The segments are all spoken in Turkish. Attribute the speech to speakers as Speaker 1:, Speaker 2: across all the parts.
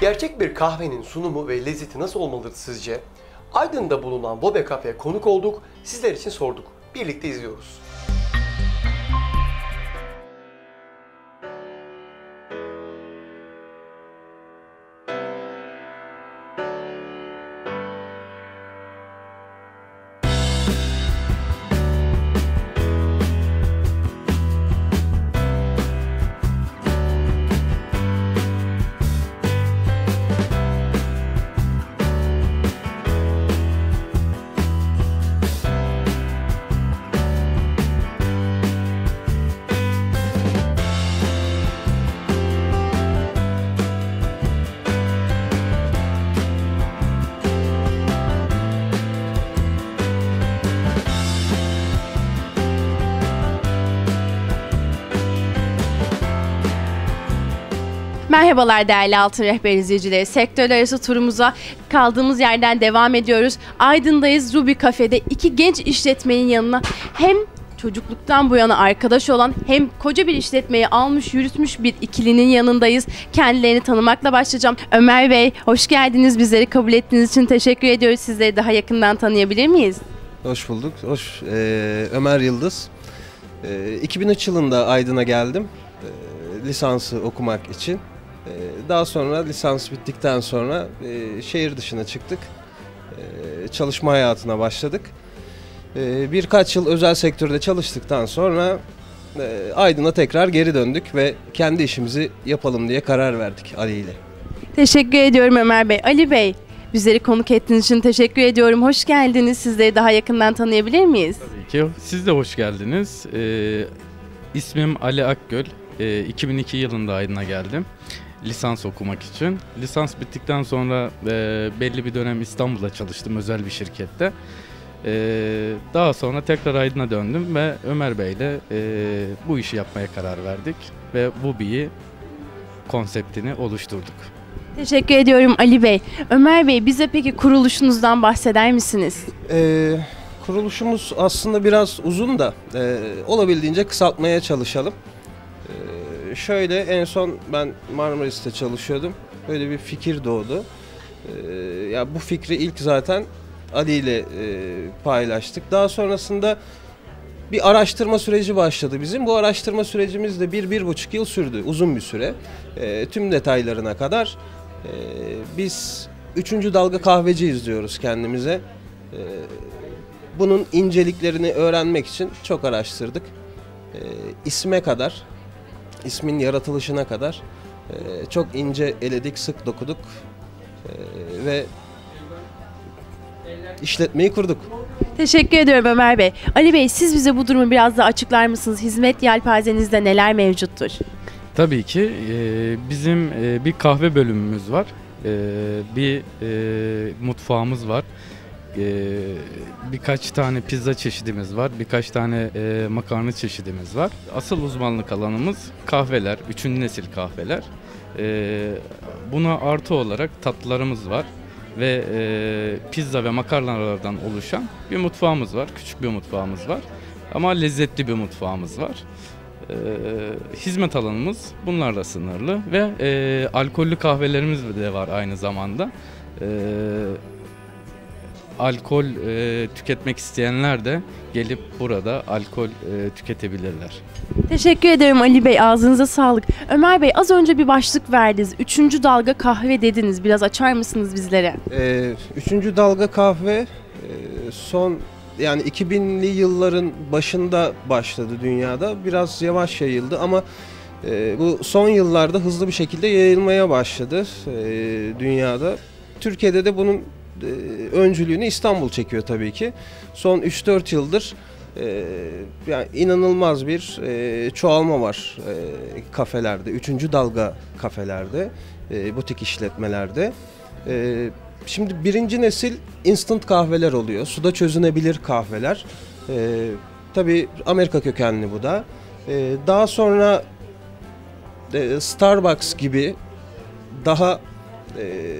Speaker 1: Gerçek bir kahvenin sunumu ve lezzeti nasıl olmalıdır sizce? Aydın'da bulunan Bobe Cafe'ye konuk olduk, sizler için sorduk. Birlikte izliyoruz.
Speaker 2: Merhabalar değerli Altın Rehber izleyicileri. Sektörler arası turumuza kaldığımız yerden devam ediyoruz. Aydın'dayız Ruby Cafe'de iki genç işletmenin yanına hem çocukluktan bu yana arkadaş olan hem koca bir işletmeyi almış yürütmüş bir ikilinin yanındayız. Kendilerini tanımakla başlayacağım. Ömer Bey hoş geldiniz. Bizleri kabul ettiğiniz için teşekkür ediyoruz. Sizleri daha yakından tanıyabilir miyiz?
Speaker 3: Hoş bulduk. Hoş. Ee, Ömer Yıldız. Ee, 2003 yılında Aydın'a geldim. Ee, lisansı okumak için. Ee, daha sonra lisans bittikten sonra e, şehir dışına çıktık. Ee, çalışma hayatına başladık. Ee, birkaç yıl özel sektörde çalıştıktan sonra e, Aydın'a tekrar geri döndük ve kendi işimizi yapalım diye karar verdik Ali ile.
Speaker 2: Teşekkür ediyorum Ömer Bey. Ali Bey bizleri konuk ettiğiniz için teşekkür ediyorum. Hoş geldiniz. Sizleri daha yakından tanıyabilir miyiz?
Speaker 4: Tabii ki. Siz de hoş geldiniz. Ee, ismim Ali Akgöl. Ee, 2002 yılında Aydın'a geldim. Lisans okumak için. Lisans bittikten sonra e, belli bir dönem İstanbul'da çalıştım özel bir şirkette. Ee, daha sonra tekrar Aydın'a döndüm ve Ömer Bey'le e, bu işi yapmaya karar verdik. Ve Wubi'yi konseptini oluşturduk.
Speaker 2: Teşekkür ediyorum Ali Bey. Ömer Bey bize peki kuruluşunuzdan bahseder misiniz?
Speaker 3: Ee, kuruluşumuz aslında biraz uzun da e, olabildiğince kısaltmaya çalışalım. Ee, şöyle en son ben Marmaris'te çalışıyordum. Böyle bir fikir doğdu. Ee, ya bu fikri ilk zaten Ali ile e, paylaştık. Daha sonrasında bir araştırma süreci başladı bizim. Bu araştırma sürecimiz de bir, bir buçuk yıl sürdü. Uzun bir süre. E, tüm detaylarına kadar. E, biz üçüncü dalga kahveci izliyoruz kendimize. E, bunun inceliklerini öğrenmek için çok araştırdık. E, isme kadar, ismin yaratılışına kadar e, çok ince eledik, sık dokuduk e, ve işletmeyi kurduk.
Speaker 2: Teşekkür ediyorum Ömer Bey. Ali Bey siz bize bu durumu biraz daha açıklar mısınız? Hizmet yelpazenizde neler mevcuttur?
Speaker 4: Tabii ki e, bizim e, bir kahve bölümümüz var. E, bir e, mutfağımız var. E, birkaç tane pizza çeşidimiz var. Birkaç tane e, makarna çeşidimiz var. Asıl uzmanlık alanımız kahveler. Üçüncü nesil kahveler. E, buna artı olarak tatlılarımız var. Ve e, pizza ve makarnalardan oluşan bir mutfağımız var. Küçük bir mutfağımız var. Ama lezzetli bir mutfağımız var. E, hizmet alanımız bunlarla sınırlı ve e, alkollü kahvelerimiz de var aynı zamanda. E, alkol e, tüketmek isteyenler de gelip burada alkol e, tüketebilirler.
Speaker 2: Teşekkür ederim Ali Bey. Ağzınıza sağlık. Ömer Bey az önce bir başlık verdiniz. Üçüncü dalga kahve dediniz. Biraz açar mısınız bizlere?
Speaker 3: Ee, üçüncü dalga kahve e, son yani 2000'li yılların başında başladı dünyada. Biraz yavaş yayıldı ama e, bu son yıllarda hızlı bir şekilde yayılmaya başladı e, dünyada. Türkiye'de de bunun öncülüğünü İstanbul çekiyor tabii ki. Son 3-4 yıldır e, yani inanılmaz bir e, çoğalma var e, kafelerde, üçüncü dalga kafelerde, e, butik işletmelerde. E, şimdi birinci nesil instant kahveler oluyor, suda çözünebilir kahveler. E, tabii Amerika kökenli bu da. E, daha sonra e, Starbucks gibi daha e,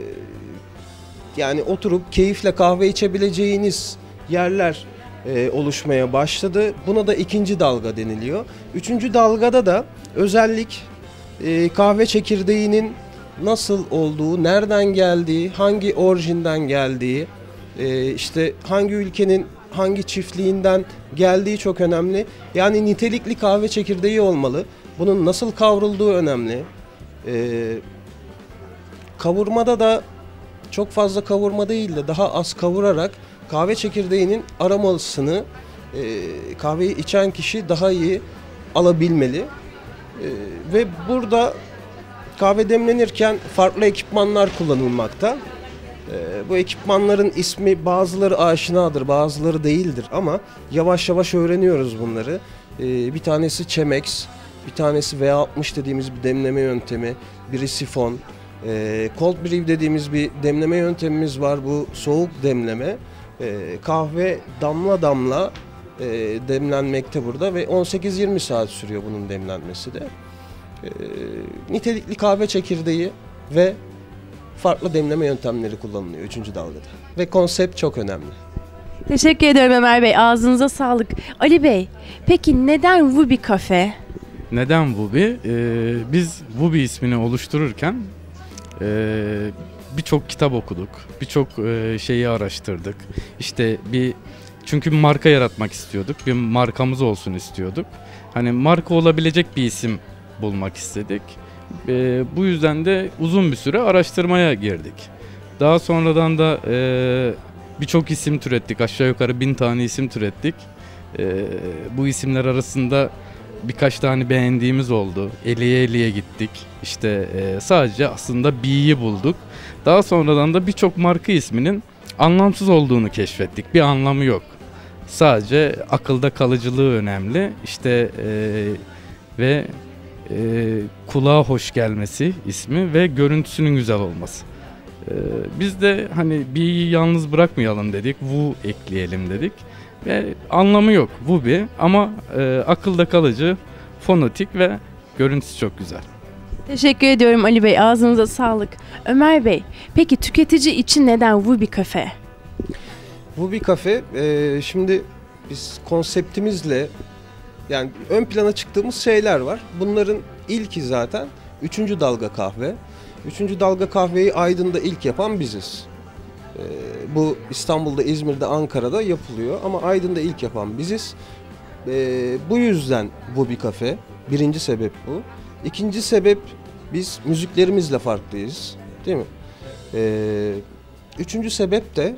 Speaker 3: yani oturup keyifle kahve içebileceğiniz yerler e, oluşmaya başladı. Buna da ikinci dalga deniliyor. Üçüncü dalgada da özellik e, kahve çekirdeğinin nasıl olduğu, nereden geldiği, hangi orijinden geldiği, e, işte hangi ülkenin hangi çiftliğinden geldiği çok önemli. Yani nitelikli kahve çekirdeği olmalı. Bunun nasıl kavrulduğu önemli. E, kavurmada da çok fazla kavurma değil de daha az kavurarak kahve çekirdeğinin aromasını e, kahveyi içen kişi daha iyi alabilmeli. E, ve burada kahve demlenirken farklı ekipmanlar kullanılmakta. E, bu ekipmanların ismi bazıları aşinadır, bazıları değildir ama yavaş yavaş öğreniyoruz bunları. E, bir tanesi Chemex, bir tanesi V60 dediğimiz bir demleme yöntemi, biri sifon, e, cold brew dediğimiz bir demleme yöntemimiz var. Bu soğuk demleme. E, kahve damla damla e, demlenmekte burada ve 18-20 saat sürüyor bunun demlenmesi de. E, nitelikli kahve çekirdeği ve farklı demleme yöntemleri kullanılıyor 3. dalgada. Ve konsept çok önemli.
Speaker 2: Teşekkür ediyorum Ömer Bey. Ağzınıza sağlık. Ali Bey, peki neden Wubi Cafe?
Speaker 4: Neden Wubi? Ee, biz Wubi ismini oluştururken e, birçok kitap okuduk. Birçok e, şeyi araştırdık. İşte bir çünkü bir marka yaratmak istiyorduk. Bir markamız olsun istiyorduk. Hani marka olabilecek bir isim bulmak istedik. E, bu yüzden de uzun bir süre araştırmaya girdik. Daha sonradan da e, birçok isim türettik. Aşağı yukarı bin tane isim türettik. E, bu isimler arasında birkaç tane beğendiğimiz oldu. Eliye eliye gittik. İşte e, sadece aslında B'yi bulduk. Daha sonradan da birçok marka isminin anlamsız olduğunu keşfettik. Bir anlamı yok. Sadece akılda kalıcılığı önemli. İşte e, ve e, kulağa hoş gelmesi ismi ve görüntüsünün güzel olması. E, biz de hani B'yi yalnız bırakmayalım dedik. Wu ekleyelim dedik. Ve anlamı yok Wubi ama e, akılda kalıcı, fonetik ve görüntüsü çok güzel.
Speaker 2: Teşekkür ediyorum Ali Bey. Ağzınıza sağlık. Ömer Bey, peki tüketici için neden Wubi Cafe?
Speaker 3: Bu bir kafe. e, şimdi biz konseptimizle yani ön plana çıktığımız şeyler var. Bunların ilki zaten 3. dalga kahve. 3. dalga kahveyi Aydın'da ilk yapan biziz. E, bu İstanbul'da, İzmir'de, Ankara'da yapılıyor ama Aydın'da ilk yapan biziz. E, bu yüzden bu bir kafe. Birinci sebep bu. İkinci sebep biz müziklerimizle farklıyız. Değil mi? E, üçüncü sebep de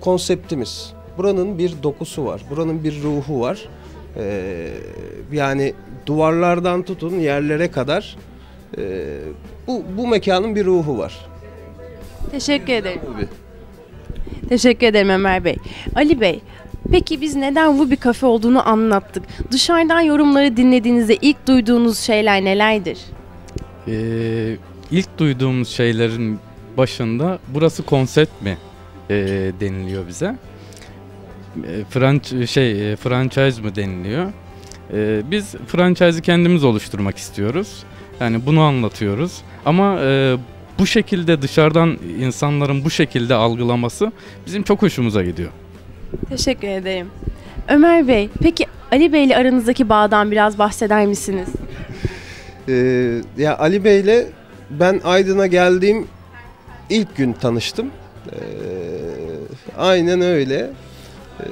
Speaker 3: konseptimiz. Buranın bir dokusu var. Buranın bir ruhu var. Ee, yani duvarlardan tutun yerlere kadar e, bu, bu mekanın bir ruhu var.
Speaker 2: Teşekkür ederim.
Speaker 3: Tabii.
Speaker 2: Teşekkür ederim Ömer Bey. Ali Bey, peki biz neden Wubi Cafe olduğunu anlattık. Dışarıdan yorumları dinlediğinizde ilk duyduğunuz şeyler nelerdir?
Speaker 4: E, ilk duyduğumuz şeylerin başında burası konsept mi e, deniliyor bize. E, franch şey e, franchise mı deniliyor? E, biz franchise'i kendimiz oluşturmak istiyoruz. Yani bunu anlatıyoruz. Ama e, bu şekilde dışarıdan insanların bu şekilde algılaması bizim çok hoşumuza gidiyor.
Speaker 2: Teşekkür ederim. Ömer Bey, peki Ali Bey ile aranızdaki bağdan biraz bahseder misiniz?
Speaker 3: Ee, ya Ali Bey'le ben Aydın'a geldiğim ilk gün tanıştım. Ee, aynen öyle. Ee,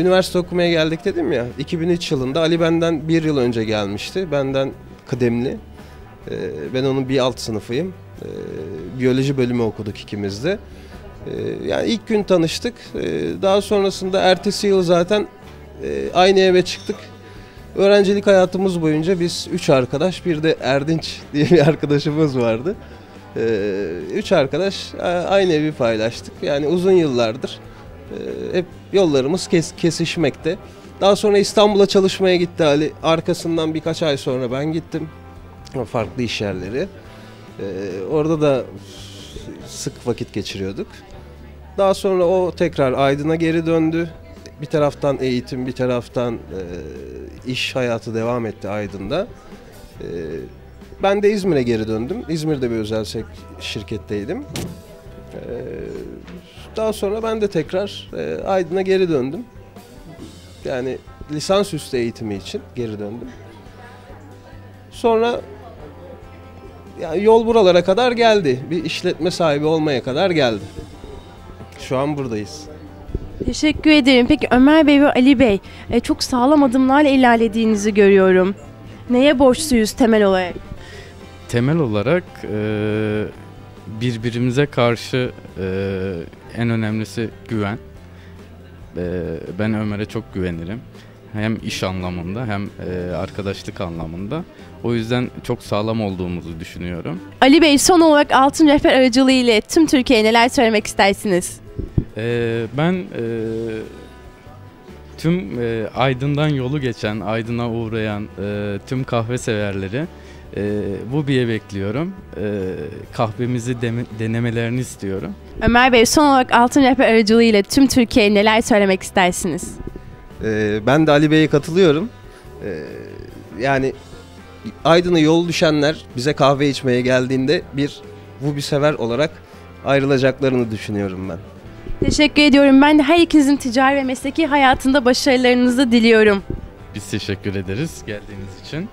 Speaker 3: üniversite okumaya geldik dedim ya. 2003 yılında Ali benden bir yıl önce gelmişti. Benden kıdemli. Ee, ben onun bir alt sınıfıyım. Ee, biyoloji bölümü okuduk ikimiz de. Ee, yani ilk gün tanıştık. Daha sonrasında ertesi yıl zaten e, aynı eve çıktık. Öğrencilik hayatımız boyunca biz üç arkadaş, bir de Erdinç diye bir arkadaşımız vardı. Üç arkadaş aynı evi paylaştık. Yani uzun yıllardır e, hep yollarımız kes, kesişmekte. Daha sonra İstanbul'a çalışmaya gitti Ali. Arkasından birkaç ay sonra ben gittim. Farklı iş yerleri. Ee, orada da sık vakit geçiriyorduk. Daha sonra o tekrar Aydın'a geri döndü. Bir taraftan eğitim, bir taraftan e, iş hayatı devam etti Aydın'da. E, ben de İzmir'e geri döndüm. İzmir'de bir özel şirketteydim. E, daha sonra ben de tekrar e, Aydın'a geri döndüm. Yani lisansüstü eğitimi için geri döndüm. Sonra yani yol buralara kadar geldi. Bir işletme sahibi olmaya kadar geldi. Şu an buradayız.
Speaker 2: Teşekkür ederim. Peki Ömer Bey ve Ali Bey e, çok sağlam adımlarla ilerlediğinizi görüyorum. Neye borçluyuz temel olarak?
Speaker 4: Temel olarak e, birbirimize karşı e, en önemlisi güven. Ben Ömer'e çok güvenirim. Hem iş anlamında hem e, arkadaşlık anlamında. O yüzden çok sağlam olduğumuzu düşünüyorum.
Speaker 2: Ali Bey son olarak Altın Rehber aracılığı ile tüm Türkiye'ye neler söylemek istersiniz?
Speaker 4: E, ben e, tüm e, Aydın'dan yolu geçen, Aydın'a uğrayan e, tüm kahve severleri e, bu biye bekliyorum. E, kahvemizi deme- denemelerini istiyorum.
Speaker 2: Ömer Bey son olarak Altın Rehber aracılığı ile tüm Türkiye'ye neler söylemek istersiniz?
Speaker 3: Ee, ben de Ali Bey'e katılıyorum. Ee, yani Aydın'a yol düşenler bize kahve içmeye geldiğinde bir Vubi sever olarak ayrılacaklarını düşünüyorum ben.
Speaker 2: Teşekkür ediyorum. Ben de her ikinizin ticari ve mesleki hayatında başarılarınızı diliyorum.
Speaker 4: Biz teşekkür ederiz geldiğiniz için.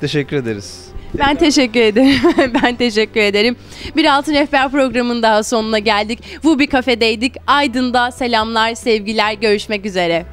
Speaker 3: Teşekkür ederiz.
Speaker 2: Ben teşekkür ederim. ben teşekkür ederim. Bir Altın Rehber programının daha sonuna geldik. Vubi Kafe'deydik. Aydın'da selamlar, sevgiler. Görüşmek üzere.